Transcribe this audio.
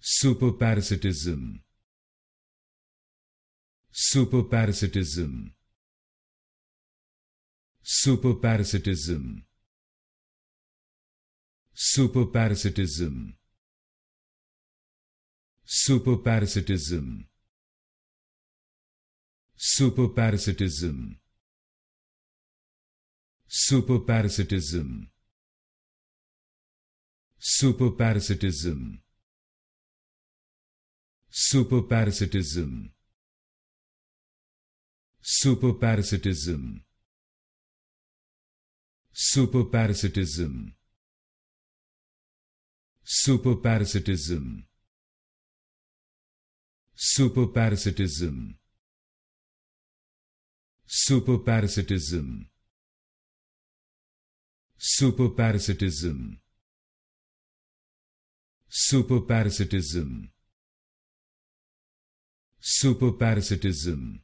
superparasitism. Superparasitism. Superparasitism. Superparasitism. Superparasitism. Superparasitism. Superparasitism. Superparasitism superparasitism. Superparasitism. Superparasitism. Superparasitism. Superparasitism. Superparasitism. Superparasitism. Superparasitism superparasitism